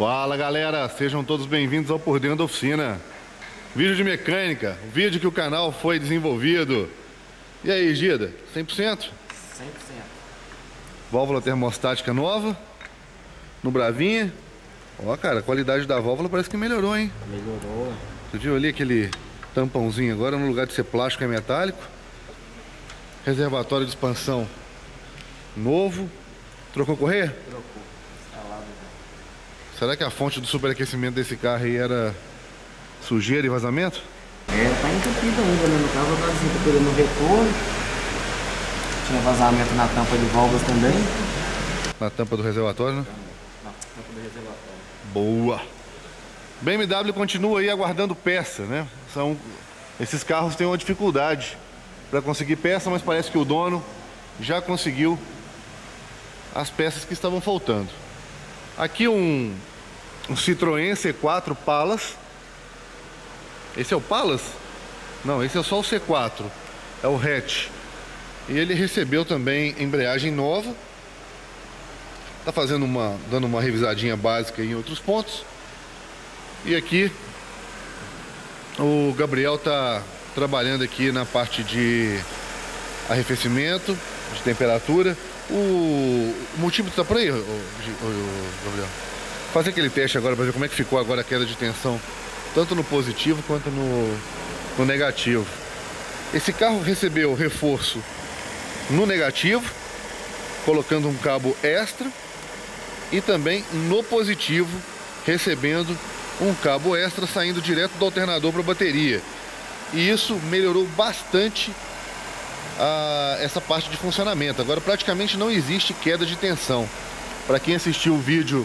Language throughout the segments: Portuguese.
Fala galera, sejam todos bem-vindos ao Por Dentro da Oficina. Vídeo de mecânica, vídeo que o canal foi desenvolvido. E aí, Gida, 100%? 100%. Válvula termostática nova, no Bravinha. Ó, cara, a qualidade da válvula parece que melhorou, hein? Melhorou. Você viu ali aquele tampãozinho agora, no lugar de ser plástico é metálico. Reservatório de expansão novo. Trocou correia? Trocou. Será que a fonte do superaquecimento desse carro aí era sujeira e vazamento? É, tá entupido ainda, né? No caso, tá desentupido no retorno. Tinha vazamento na tampa de válvulas também. Na tampa do reservatório, né? Na tampa do reservatório. Boa! BMW continua aí aguardando peça, né? São, esses carros têm uma dificuldade para conseguir peça, mas parece que o dono já conseguiu as peças que estavam faltando. Aqui um, um Citroën C4 Palas. Esse é o Palas? Não, esse é só o C4. É o hatch. E ele recebeu também embreagem nova. Tá fazendo uma, dando uma revisadinha básica em outros pontos. E aqui o Gabriel tá trabalhando aqui na parte de arrefecimento, de temperatura. O, o multímetro tá por aí, o, o, Gabriel? Fazer aquele teste agora para ver como é que ficou agora a queda de tensão, tanto no positivo quanto no, no negativo. Esse carro recebeu reforço no negativo, colocando um cabo extra, e também no positivo, recebendo um cabo extra saindo direto do alternador para a bateria. E isso melhorou bastante a, essa parte de funcionamento. Agora praticamente não existe queda de tensão. Para quem assistiu o vídeo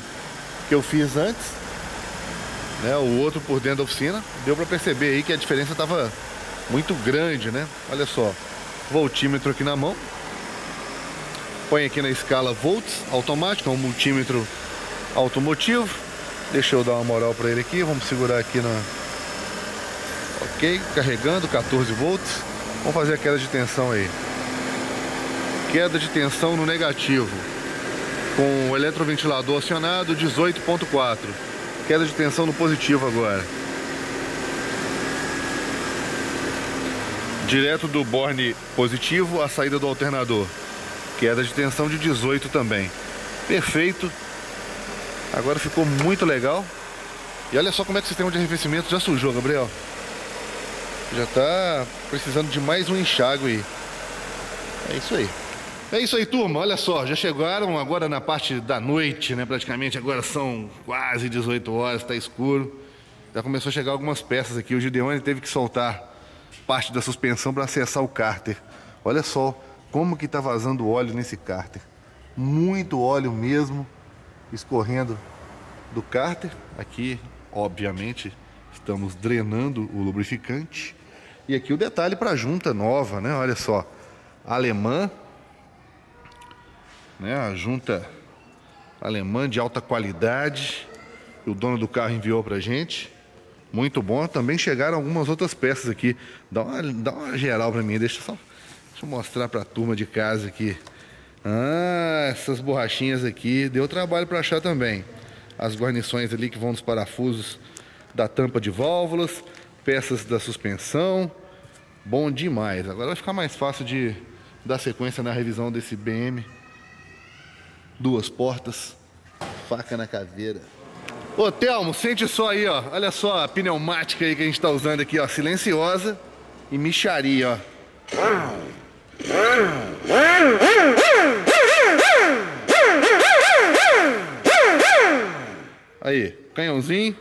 que eu fiz antes, né, o outro por dentro da oficina, deu para perceber aí que a diferença estava muito grande, né? Olha só, voltímetro aqui na mão. Põe aqui na escala volts automática, um multímetro automotivo. Deixa eu dar uma moral para ele aqui, vamos segurar aqui na OK, carregando 14 volts. Vamos fazer a queda de tensão aí. Queda de tensão no negativo. Com o eletroventilador acionado, 18.4. Queda de tensão no positivo agora. Direto do borne positivo, a saída do alternador. Queda de tensão de 18 também. Perfeito. Agora ficou muito legal. E olha só como é que o sistema de arrefecimento já sujou, Gabriel. Já tá precisando de mais um enxágue aí. É isso aí. É isso aí, turma. Olha só, já chegaram agora na parte da noite, né? Praticamente agora são quase 18 horas, tá escuro. Já começou a chegar algumas peças aqui. O Gideone teve que soltar parte da suspensão para acessar o cárter. Olha só como que tá vazando óleo nesse cárter. Muito óleo mesmo escorrendo do cárter. Aqui, obviamente, Estamos drenando o lubrificante. E aqui o detalhe para a junta nova, né? Olha só, alemã, né? A junta alemã de alta qualidade. O dono do carro enviou para gente. Muito bom. Também chegaram algumas outras peças aqui. Dá uma, dá uma geral para mim. Deixa, só, deixa eu mostrar para a turma de casa aqui. Ah, essas borrachinhas aqui. Deu trabalho para achar também. As guarnições ali que vão nos parafusos da tampa de válvulas, peças da suspensão. Bom demais. Agora vai ficar mais fácil de dar sequência na revisão desse BM. Duas portas, faca na caveira. Ô Telmo, sente só aí, ó. Olha só a pneumática aí que a gente tá usando aqui, ó. Silenciosa e micharia, ó. Aí, canhãozinho.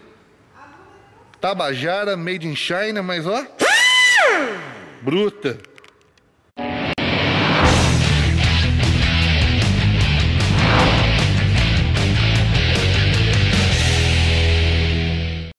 Tabajara, made in China, mas ó. Bruta.